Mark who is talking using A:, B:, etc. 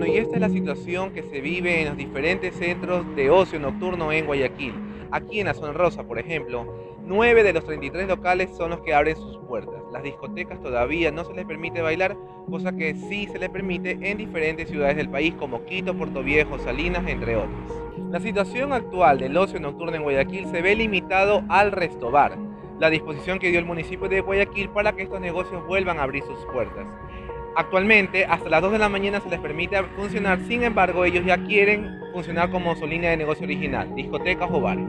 A: Bueno, y esta es la situación que se vive en los diferentes centros de ocio nocturno en Guayaquil. Aquí en la zona rosa, por ejemplo, 9 de los 33 locales son los que abren sus puertas. Las discotecas todavía no se les permite bailar, cosa que sí se les permite en diferentes ciudades del país como Quito, Puerto Viejo, Salinas, entre otras. La situación actual del ocio nocturno en Guayaquil se ve limitado al restobar, la disposición que dio el municipio de Guayaquil para que estos negocios vuelvan a abrir sus puertas. Actualmente, hasta las 2 de la mañana se les permite funcionar, sin embargo, ellos ya quieren funcionar como su línea de negocio original, discotecas o bares.